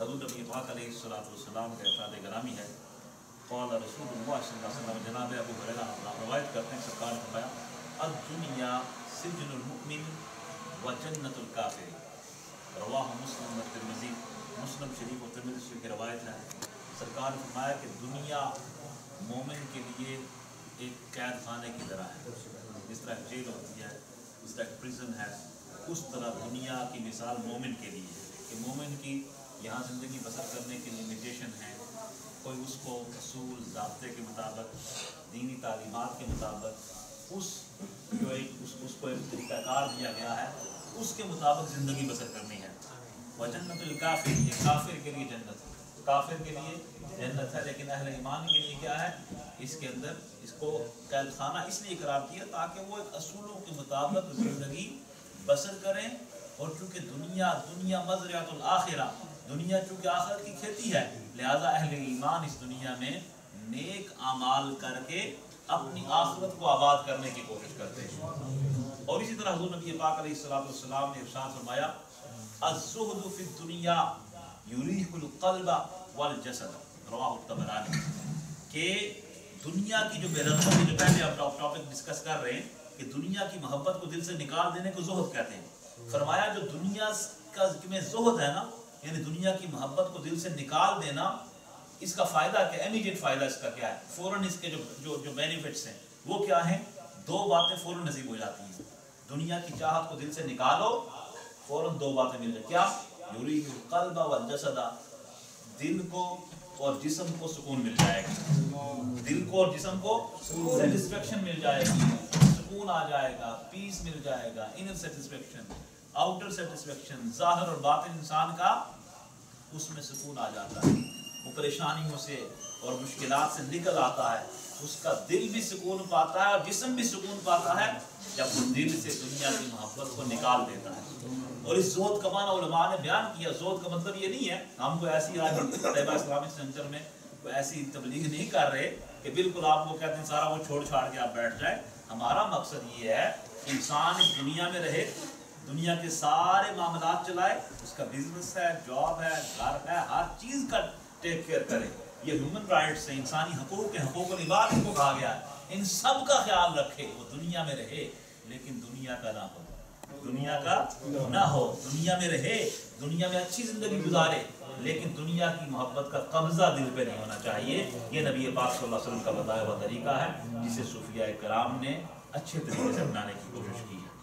हजूर नबी पाक सलाम का इरशाद गरामी है। कौल रसूल जनाब अबू हुरैरा रवायत करते हैं, सरकार ने फरमाया अद दुनिया सिजनुल मुमिन व जन्नतुल काफिर। रवाह मुस्लिम तिरमिजी, मुस्लिम शरीफ और तिरमिजी शरीफ की रवायत है। सरकार ने फरमाया कि दुनिया मोमिन के लिए एक कैद खाने की तरह है। जिस तरह जेल होती है, जिस तरह प्रिजन है, उस तरह दुनिया की मिसाल मोमिन के लिए कि मोमिन की यहाँ ज़िंदगी बसर करने की लिमिटेशन है। कोई उसको असूल जबते के मुताबिक दीनी तालीमत के मुताबिक उस जो एक उस उसको एक तरीक़ाकार दिया गया है उसके मुताबिक ज़िंदगी बसर करनी है। वह जन्नत काफिर ये काफिर के लिए जन्नत है। काफिर के लिए जन्नत है लेकिन अहल ईमान के लिए क्या है? इसके अंदर इसको कैद खाना इसलिए करार दिया ताकि वो एक असूलों के मुताबिक ज़िंदगी बसर करें और चूँकि दुनिया दुनिया मजरियातुल आखिरा दुनिया चूँकि आखिरत की खेती है, लिहाजा अहल ईमान इस दुनिया में नेक अमाल करके अपनी आखिरत को आबाद करने की कोशिश करते हैं। और इसी तरह हजूर नबी पाक अलैहिस्सलाम ने इरशाद फरमाया दुनिया के दुनिया की जो बेरगमती जो पहले हम टॉपिक डिस्कस कर रहे हैं, कि दुनिया की मोहब्बत को दिल से निकाल देने को जोहद कहते हैं। फरमाया, जो दुनिया का में जोहद है ना यानी दुनिया की मोहब्बत को दिल से निकाल देना, इसका फ़ायदा क्या इमीडिएट फ़ायदा इसका क्या है? फ़ौरन इसके जो जो जो बेनिफिट्स हैं, वो क्या है? दो बातें फ़ौरन नसीब हो जाती हैं। दुनिया की चाहत को दिल से निकालो, फ़ौरन दो बातें मिल जाए क्या? यूरी कल्बा व जसदा। दिल को और जिसम को सुकून मिल जाएगा। दिल को और जिसम को सेटिस्फेक्शन मिल जाएगी। सुकून आ जाएगा पीस मिल जाएगा इनर सेटिस्फेक्शन आउटर सेटिस्फेक्शन ज़ाहिर और बातिन इंसान का, उसमें सुकून आ जाता है। वो परेशानियों से और मुश्किल से निकल आता है। उसका दिल भी सुकून पाता है और जिसम भी सुकून पाता है, जब वो दिल से दुनिया की मोहब्बत को निकाल देता है। और इस जोत का उलमा ने बयान किया, जोत का मतलब ये नहीं है हमको ऐसी इस्लामिक सेंटर में कोई ऐसी तबलीग नहीं कर रहे कि बिल्कुल आप वो कहते हैं, सारा वो छोड़ छाड़ के आप बैठ जाए। हमारा मकसद ये है इंसान इस दुनिया में रहे दुनिया के सारे मामला चलाए, उसका बिज़नेस है जॉब है, घर है, हर चीज़ का टेक केयर करे। ये ह्यूमन राइट्स है, इंसानी हकूक के हकूक इबाद को कहा गया है। इन सब का ख्याल रखे, वो दुनिया में रहे, लेकिन दुनिया का ना हो। दुनिया का ना हो, दुनिया में रहे, दुनिया में अच्छी ज़िंदगी गुजारे, लेकिन दुनिया की मोहब्बत का कब्जा दिल पे नहीं होना चाहिए। ये नबी पाक सल्लल्लाहु अलैहि वसल्लम का बताया हुआ तरीका है, जिसे सूफिया कराम ने अच्छे तरीके से अपनाने की कोशिश की है।